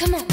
Come on.